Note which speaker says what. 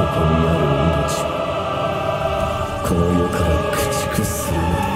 Speaker 1: そこにある命をこの世から駆逐するのだ。